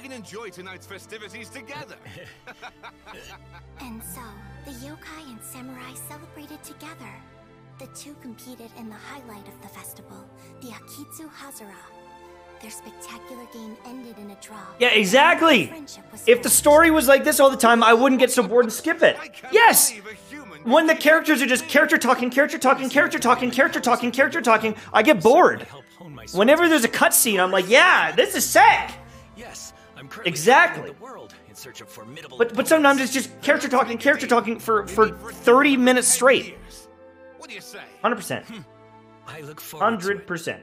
We can enjoy tonight's festivities together. And so, the yokai and samurai celebrated together. The two competed in the highlight of the festival, the Akitsu Hazara. Their spectacular game ended in a draw. Yeah, exactly. Friendship If the story was like this all the time, I wouldn't get so bored and skip it. Yes. believe a human When the characters are just character talking, character talking, character talking, character talking, character talking, I get bored. Help hone my Whenever there's a cutscene, I'm like, yeah, this is sad. Yes, I'm currently Exactly. the world in search of formidable But but sometimes it's just character talking, character talking for for 30 minutes straight. What do you say? 100%. Hmm. I look forward 100%.